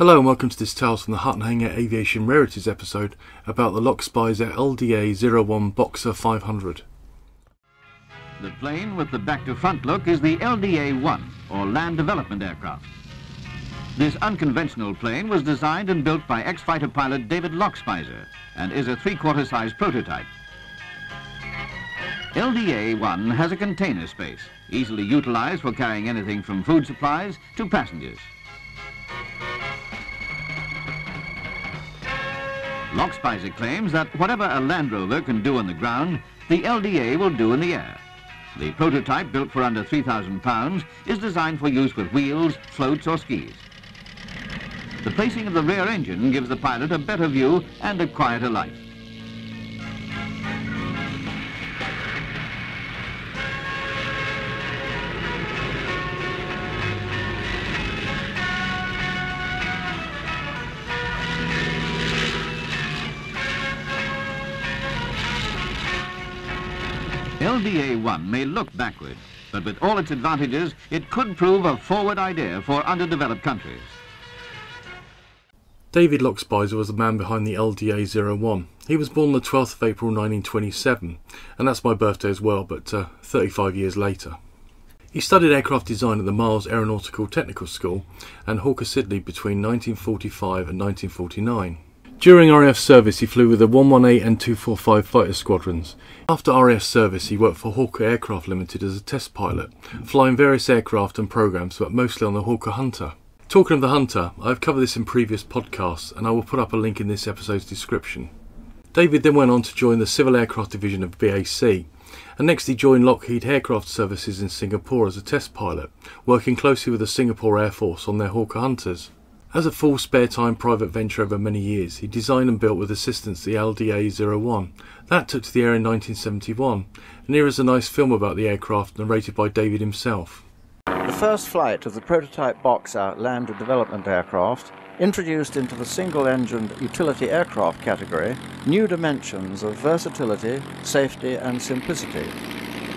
Hello and welcome to this Tales from the Hut & Hangar Aviation Rarities episode about the Lockspeiser LDA-01 Boxer 500. The plane with the back-to-front look is the LDA-1, or Land Development Aircraft. This unconventional plane was designed and built by ex-fighter pilot David Lockspeiser and is a three-quarter size prototype. LDA-1 has a container space, easily utilized for carrying anything from food supplies to passengers. Lockspeiser claims that whatever a Land Rover can do on the ground, the LDA will do in the air. The prototype, built for under 3,000 pounds, is designed for use with wheels, floats or skis. The placing of the rear engine gives the pilot a better view and a quieter life. LDA-1 may look backward, but with all its advantages, it could prove a forward idea for underdeveloped countries. David Lockspeiser was the man behind the LDA-01. He was born the 12th of April 1927, and that's my birthday as well, but uh, 35 years later. He studied aircraft design at the Miles Aeronautical Technical School and Hawker Siddeley between 1945 and 1949. During RAF service, he flew with the 118 and 245 fighter squadrons. After RAF service, he worked for Hawker Aircraft Limited as a test pilot, flying various aircraft and programs, but mostly on the Hawker Hunter. Talking of the Hunter, I've covered this in previous podcasts, and I will put up a link in this episode's description. David then went on to join the Civil Aircraft Division of BAC, and next he joined Lockheed Aircraft Services in Singapore as a test pilot, working closely with the Singapore Air Force on their Hawker Hunters. As a full spare time private venture over many years, he designed and built with assistance the LDA 01. That took to the air in 1971, and here is a nice film about the aircraft narrated by David himself. The first flight of the prototype Boxer land development aircraft introduced into the single engined utility aircraft category new dimensions of versatility, safety, and simplicity,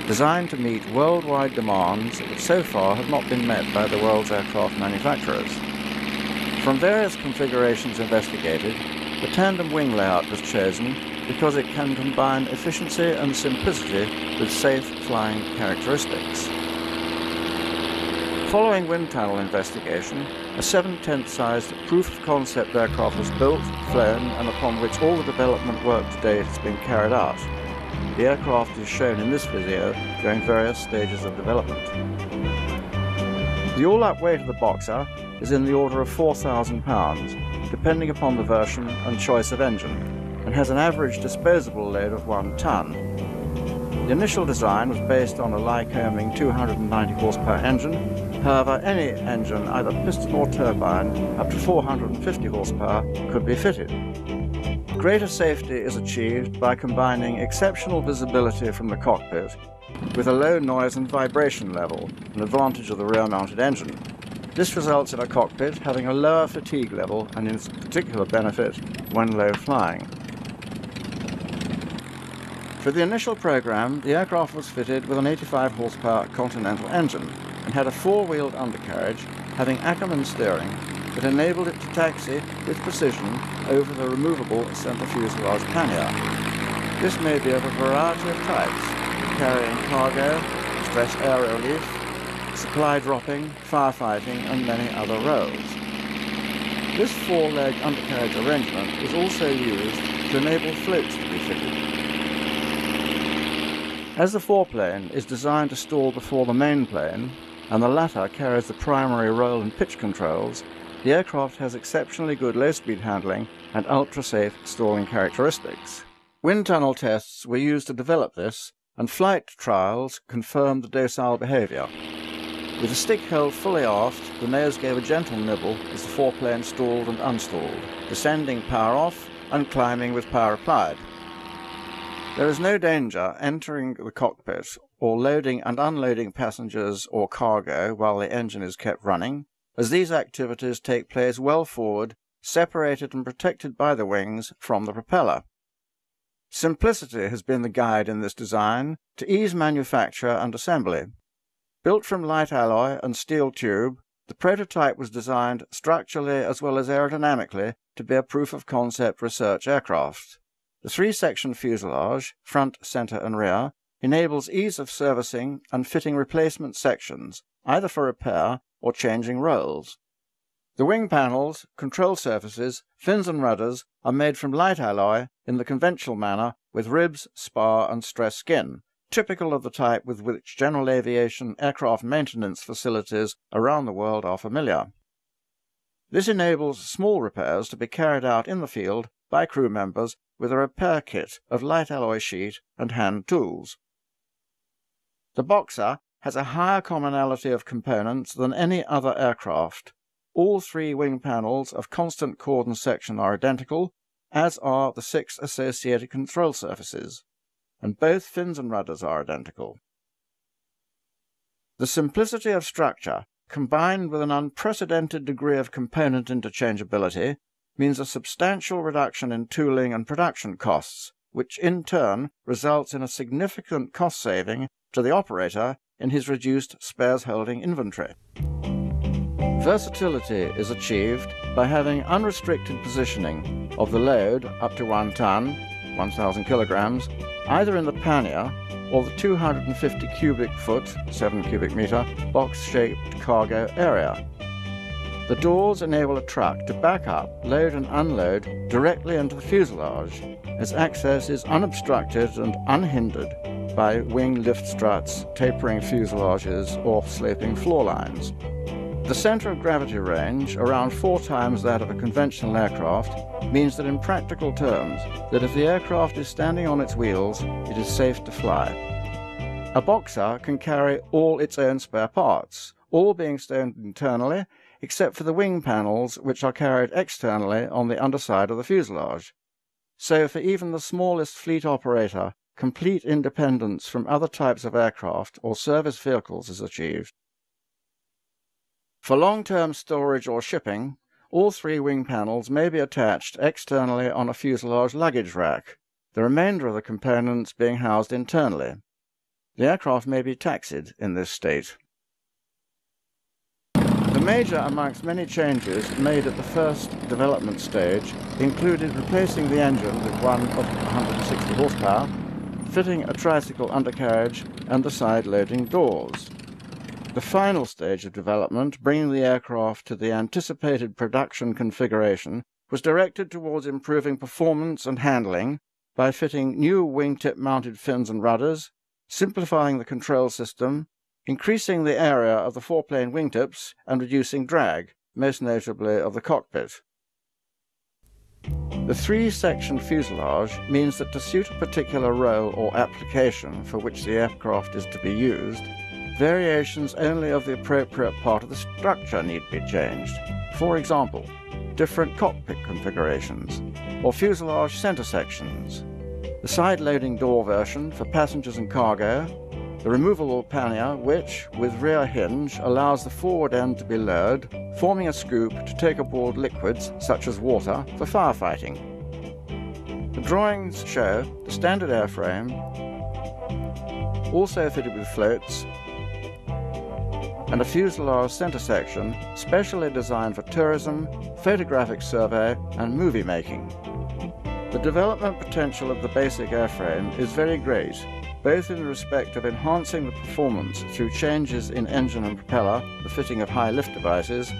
designed to meet worldwide demands that so far have not been met by the world's aircraft manufacturers. From various configurations investigated, the tandem wing layout was chosen because it can combine efficiency and simplicity with safe flying characteristics. Following wind tunnel investigation, a 7-10th sized proof of concept aircraft was built, flown, and upon which all the development work to date has been carried out. The aircraft is shown in this video during various stages of development. The all-up weight of the Boxer is in the order of 4,000 pounds, depending upon the version and choice of engine, and has an average disposable load of 1 ton. The initial design was based on a Lycoming 290 horsepower engine. However, any engine, either piston or turbine, up to 450 horsepower, could be fitted. Greater safety is achieved by combining exceptional visibility from the cockpit with a low noise and vibration level, an advantage of the rear-mounted engine. This results in a cockpit having a lower fatigue level and in particular benefit when low flying. For the initial program, the aircraft was fitted with an 85 horsepower Continental engine and had a four-wheeled undercarriage having Ackermann steering that enabled it to taxi with precision over the removable center fuselage pannier. This may be of a variety of types, carrying cargo, stress air relief, supply dropping, firefighting and many other roles. This four-leg undercarriage arrangement is also used to enable floats to be fitted. As the foreplane is designed to stall before the main plane, and the latter carries the primary roll and pitch controls, the aircraft has exceptionally good low-speed handling and ultra-safe stalling characteristics. Wind tunnel tests were used to develop this, and flight trials confirmed the docile behavior. With the stick held fully aft, the nose gave a gentle nibble as the foreplane stalled and unstalled, descending power off and climbing with power applied. There is no danger entering the cockpit or loading and unloading passengers or cargo while the engine is kept running, as these activities take place well forward, separated and protected by the wings from the propeller. Simplicity has been the guide in this design to ease manufacture and assembly. Built from light alloy and steel tube, the prototype was designed structurally as well as aerodynamically to be a proof of concept research aircraft. The three section fuselage, front, centre, and rear, enables ease of servicing and fitting replacement sections, either for repair or changing roles. The wing panels, control surfaces, fins, and rudders are made from light alloy in the conventional manner with ribs, spar, and stress skin, typical of the type with which general aviation aircraft maintenance facilities around the world are familiar. This enables small repairs to be carried out in the field by crew members with a repair kit of light alloy sheet and hand tools. The Boxer has a higher commonality of components than any other aircraft. All three wing panels of constant chord and section are identical, as are the six associated control surfaces and both fins and rudders are identical. The simplicity of structure, combined with an unprecedented degree of component interchangeability, means a substantial reduction in tooling and production costs, which in turn results in a significant cost saving to the operator in his reduced spares holding inventory. Versatility is achieved by having unrestricted positioning of the load up to one ton, 1,000 kilograms, either in the pannier or the 250 cubic foot, 7 cubic meter, box-shaped cargo area. The doors enable a truck to back up, load and unload directly into the fuselage, as access is unobstructed and unhindered by wing lift struts, tapering fuselages, or sloping floor lines. The center of gravity range, around four times that of a conventional aircraft, means that in practical terms, that if the aircraft is standing on its wheels, it is safe to fly. A Boxer can carry all its own spare parts, all being stowed internally, except for the wing panels, which are carried externally on the underside of the fuselage. So for even the smallest fleet operator, complete independence from other types of aircraft or service vehicles is achieved. For long-term storage or shipping, all three wing panels may be attached externally on a fuselage luggage rack, the remainder of the components being housed internally. The aircraft may be taxied in this state. The major amongst many changes made at the first development stage included replacing the engine with one of 160 horsepower, fitting a tricycle undercarriage and the side loading doors. The final stage of development, bringing the aircraft to the anticipated production configuration, was directed towards improving performance and handling by fitting new wingtip mounted fins and rudders, simplifying the control system, increasing the area of the foreplane wingtips, and reducing drag, most notably of the cockpit. The three-section fuselage means that to suit a particular role or application for which the aircraft is to be used, variations only of the appropriate part of the structure need be changed. For example, different cockpit configurations, or fuselage center sections, the side loading door version for passengers and cargo, the removable pannier which, with rear hinge, allows the forward end to be lowered, forming a scoop to take aboard liquids such as water for firefighting. The drawings show the standard airframe, also fitted with floats, and a fuselage center section specially designed for tourism, photographic survey, and movie making. The development potential of the basic airframe is very great, both in respect of enhancing the performance through changes in engine and propeller, the fitting of high lift devices,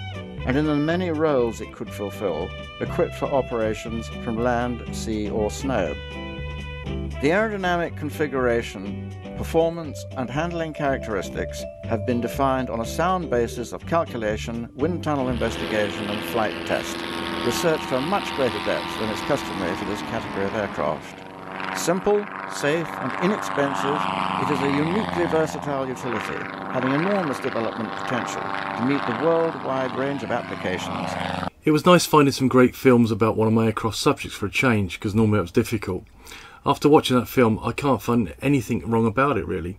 and in the many roles it could fulfill, equipped for operations from land, sea, or snow. The aerodynamic configuration performance, and handling characteristics have been defined on a sound basis of calculation, wind tunnel investigation, and flight test, researched a much greater depth than is customary for this category of aircraft. Simple, safe, and inexpensive, it is a uniquely versatile utility, having enormous development potential to meet the worldwide range of applications. It was nice finding some great films about one of my aircraft subjects for a change, because normally it was difficult. After watching that film, I can't find anything wrong about it really.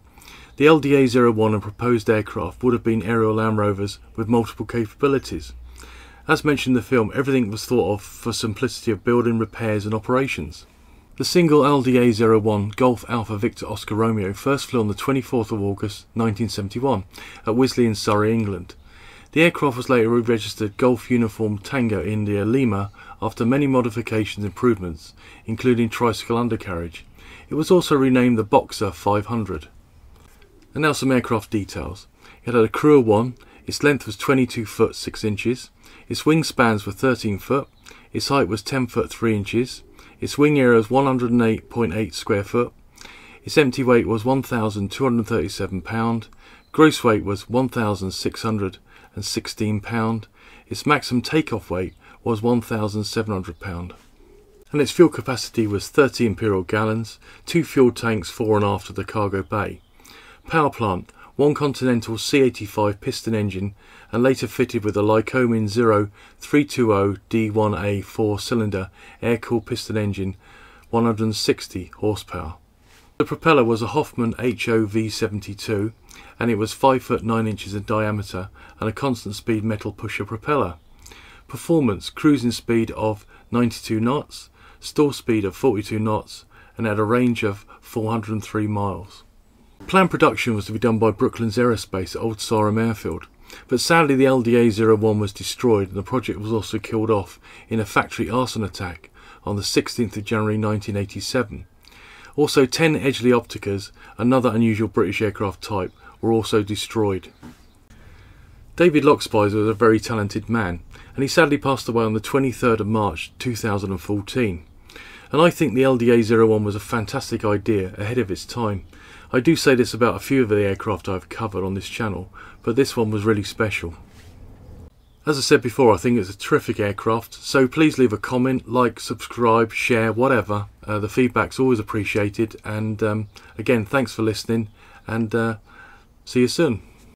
The LDA-01 and proposed aircraft would have been aerial Land Rovers with multiple capabilities. As mentioned in the film, everything was thought of for simplicity of building, repairs and operations. The single LDA-01 Golf Alpha Victor Oscar Romeo first flew on the 24th of August 1971 at Wisley in Surrey, England. The aircraft was later re-registered Golf Uniform Tango India Lima after many modifications and improvements, including tricycle undercarriage. It was also renamed the Boxer 500. And now some aircraft details. It had a crew of one, its length was 22 foot 6 inches, its wingspans were 13 foot, its height was 10 foot 3 inches, its wing area was 108.8 square foot, its empty weight was 1,237 pound, gross weight was 1,600 and 16 pound. Its maximum takeoff weight was 1,700 pound. And its fuel capacity was 30 imperial gallons, two fuel tanks fore and aft of the cargo bay. Power plant, one Continental C85 piston engine and later fitted with a Lycoming 0 320D1A 4 cylinder air cooled piston engine 160 horsepower. The propeller was a Hoffmann HOV72 and it was 5 foot 9 inches in diameter and a constant speed metal pusher propeller. Performance cruising speed of 92 knots, stall speed of 42 knots, and had a range of 403 miles. Planned production was to be done by Brooklands Aerospace at Old Sarum Airfield, but sadly the LDA 01 was destroyed and the project was also killed off in a factory arson attack on the 16th of January 1987. Also 10 Edgley Opticas, another unusual British aircraft type, were also destroyed. David Lockspeiser was a very talented man, and he sadly passed away on the 23rd of March 2014. And I think the LDA 01 was a fantastic idea ahead of its time. I do say this about a few of the aircraft I've covered on this channel, but this one was really special. As I said before, I think it's a terrific aircraft, so please leave a comment, like, subscribe, share, whatever. Uh, the feedback's always appreciated, and um, again, thanks for listening, and uh, see you soon.